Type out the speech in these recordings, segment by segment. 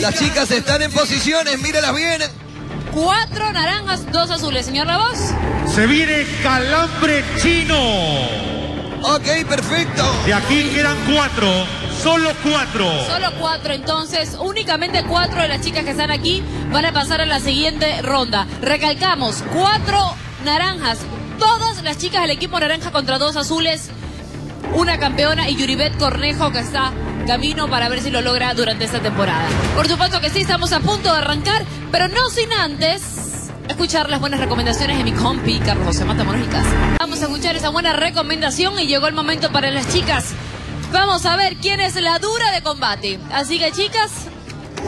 Las chicas están en posiciones, míralas bien. Cuatro naranjas, dos azules. Señor La Voz. Se viene calambre chino. Ok, perfecto. De aquí quedan cuatro. Solo cuatro. Solo cuatro, entonces únicamente cuatro de las chicas que están aquí van a pasar a la siguiente ronda. Recalcamos, cuatro naranjas, todas las chicas del equipo naranja contra dos azules, una campeona y Yuribet Cornejo que está camino para ver si lo logra durante esta temporada. Por supuesto que sí, estamos a punto de arrancar, pero no sin antes escuchar las buenas recomendaciones de mi compi Carlos José Matamoros y Casa. Vamos a escuchar esa buena recomendación y llegó el momento para las chicas. Vamos a ver quién es la dura de combate. Así que chicas,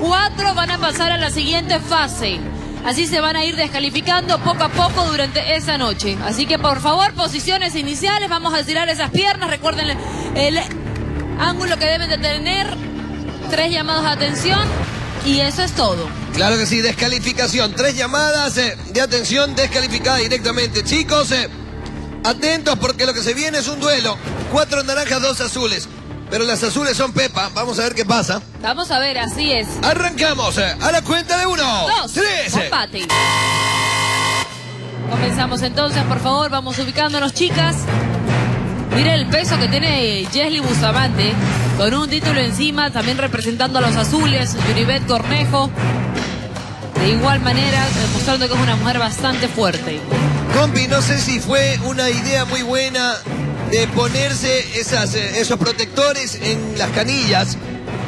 cuatro van a pasar a la siguiente fase. Así se van a ir descalificando poco a poco durante esa noche. Así que por favor, posiciones iniciales, vamos a estirar esas piernas, recuerden el ángulo que deben de tener, tres llamados de atención y eso es todo. Claro que sí, descalificación. Tres llamadas eh, de atención descalificada directamente. Chicos, eh, atentos porque lo que se viene es un duelo. Cuatro naranjas, dos azules. Pero las azules son Pepa. Vamos a ver qué pasa. Vamos a ver, así es. Arrancamos eh, a la cuenta de uno, Dos, tres. combate. Comenzamos entonces, por favor, vamos ubicándonos, chicas. Miren el peso que tiene Jesly Bustamante, con un título encima, también representando a los azules, Yuribet Cornejo. De igual manera, demostrando que es una mujer bastante fuerte. Compi, no sé si fue una idea muy buena de ponerse eh, esos protectores en las canillas,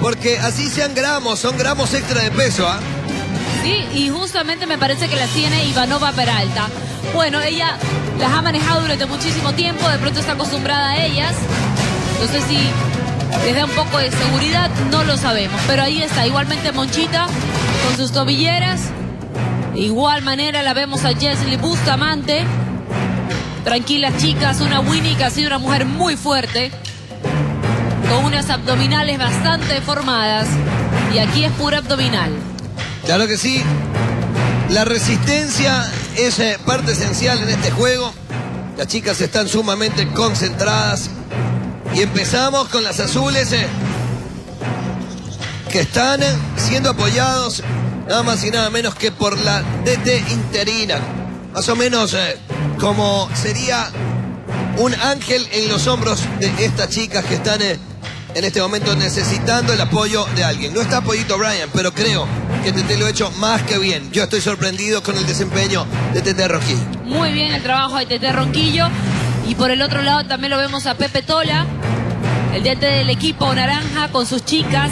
porque así sean gramos, son gramos extra de peso, ¿ah? Sí, y justamente me parece que las tiene Ivanova Peralta. Bueno, ella las ha manejado durante muchísimo tiempo, de pronto está acostumbrada a ellas. No sé si les da un poco de seguridad, no lo sabemos. Pero ahí está, igualmente Monchita con sus tobilleras. De igual manera la vemos a Jesly Bustamante. Tranquilas chicas, una Winnie que ha sido una mujer muy fuerte. Con unas abdominales bastante deformadas. Y aquí es pura abdominal. Claro que sí. La resistencia es eh, parte esencial en este juego. Las chicas están sumamente concentradas. Y empezamos con las azules eh, que están eh, siendo apoyados nada más y nada menos que por la DT interina. Más o menos como sería un ángel en los hombros de estas chicas que están en este momento necesitando el apoyo de alguien. No está apoyito Brian, pero creo que TT lo ha hecho más que bien. Yo estoy sorprendido con el desempeño de TT Rojillo. Muy bien el trabajo de Tete Ronquillo. Y por el otro lado también lo vemos a Pepe Tola, el DT del equipo naranja con sus chicas.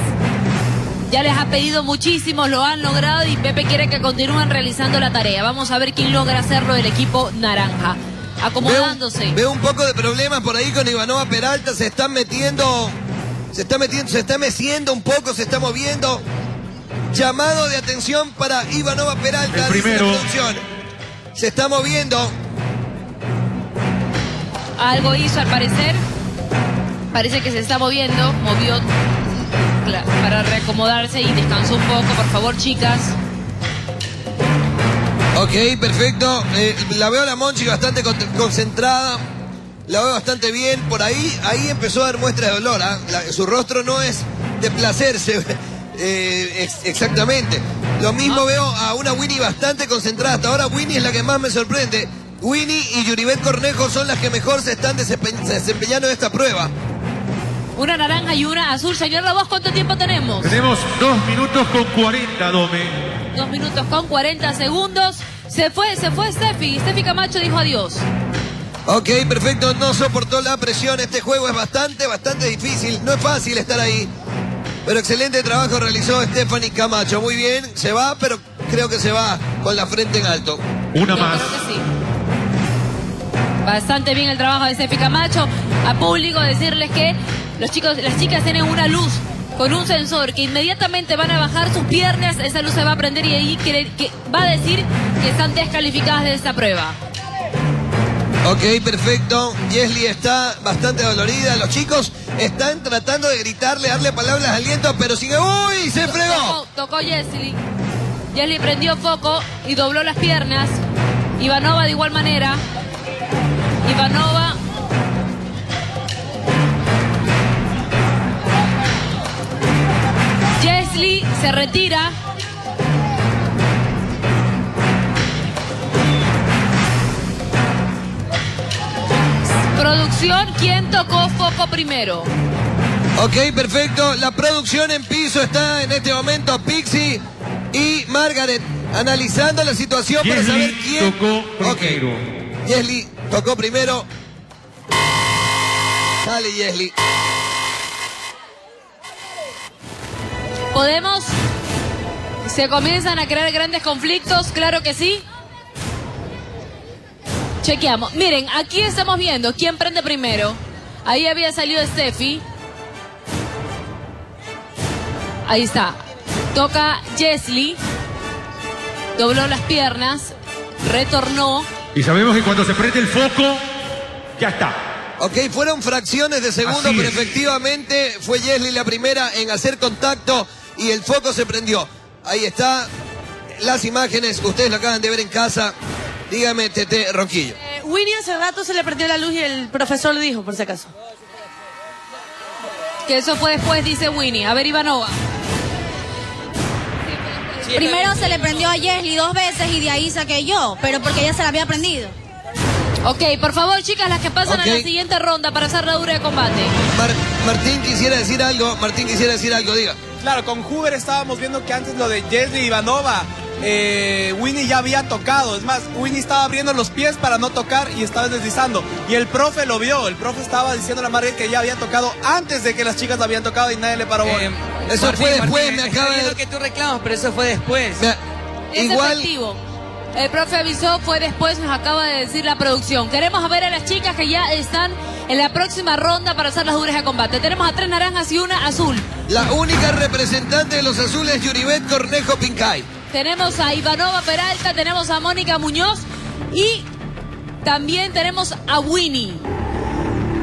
Ya les ha pedido muchísimo, lo han logrado y Pepe quiere que continúen realizando la tarea. Vamos a ver quién logra hacerlo del equipo naranja. Acomodándose. Veo, veo un poco de problemas por ahí con Ivanova Peralta, se están metiendo, se está metiendo, se está meciendo un poco, se está moviendo. Llamado de atención para Ivanova Peralta. El primero. Se está moviendo. Algo hizo al parecer. Parece que se está moviendo. Movió para reacomodarse y descansó un poco. Por favor, chicas. Ok, perfecto. Eh, la veo a la Monchi bastante con- concentrada. La veo bastante bien. Por ahí, ahí empezó a dar muestras de dolor. ¿ah? La- su rostro no es de placer, se ve, eh, ex- exactamente. Lo mismo veo a una Winnie bastante concentrada. Hasta ahora Winnie es la que más me sorprende. Winnie y Yuribet Cornejo son las que mejor se están desempe- desempeñando en esta prueba. Una naranja y una azul. Señor La Voz, ¿cuánto tiempo tenemos? Tenemos dos minutos con 40, Dome. Dos minutos con 40 segundos. Se fue, se fue Steffi. Steffi Camacho dijo adiós. Ok, perfecto. No soportó la presión. Este juego es bastante, bastante difícil. No es fácil estar ahí. Pero excelente trabajo realizó Stephanie Camacho. Muy bien, se va, pero creo que se va con la frente en alto. Una Yo más. creo que sí. Bastante bien el trabajo de Steffi Camacho. A público decirles que los chicos, las chicas tienen una luz con un sensor que inmediatamente van a bajar sus piernas, esa luz se va a prender y ahí que va a decir que están descalificadas de esta prueba. Ok, perfecto. Yesli está bastante dolorida. Los chicos están tratando de gritarle, darle palabras de aliento, pero sigue. ¡Uy! ¡Se fregó! Tocó, tocó. Jesly prendió foco y dobló las piernas. Ivanova de igual manera. Ivanova. Jesly se retira. Producción, ¿quién tocó foco primero? Ok, perfecto. La producción en piso está en este momento Pixie y Margaret analizando la situación para saber quién. tocó primero. Jesly tocó primero. Dale, Jesly. ¿Podemos? ¿Se comienzan a crear grandes conflictos? Claro que sí. Chequeamos. Miren, aquí estamos viendo quién prende primero. Ahí había salido Steffi. Ahí está. Toca Jesly. Dobló las piernas. Retornó. Y sabemos que cuando se prende el foco, ya está. Ok, fueron fracciones de segundo, pero efectivamente fue Jesly la primera en hacer contacto y el foco se prendió. Ahí está las imágenes, ustedes lo acaban de ver en casa. Dígame, Tete Ronquillo. Eh, Winnie hace rato se le prendió la luz y el profesor le dijo, por si acaso. Que eso fue después, dice Winnie. A ver, Ivanova. Primero se le prendió a Jesly dos veces y de ahí saqué yo, pero porque ella se la había prendido. Ok, por favor, chicas, las que pasan a la siguiente ronda para hacer la dura de combate. Mar- Martín quisiera decir algo, Martín quisiera decir algo, diga. Claro, con Hoover estábamos viendo que antes lo de Jesly Ivanova, eh, Winnie ya había tocado. Es más, Winnie estaba abriendo los pies para no tocar y estaba deslizando. Y el profe lo vio. El profe estaba diciendo a la Margaret que ya había tocado antes de que las chicas habían tocado y nadie le paró. Eh, Eso fue después, me acaba de- lo que tú reclamas, pero eso fue después. Es igual, efectivo. El profe avisó, fue después, nos acaba de decir la producción. Queremos ver a las chicas que ya están en la próxima ronda para hacer las duras de combate. Tenemos a tres naranjas y una azul. la única representante de los azules, Yuribet Cornejo Pincay. Tenemos a Ivanova Peralta, tenemos a Mónica Muñoz y también tenemos a Winnie.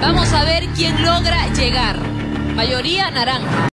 Vamos a ver quién logra llegar. Mayoría naranja.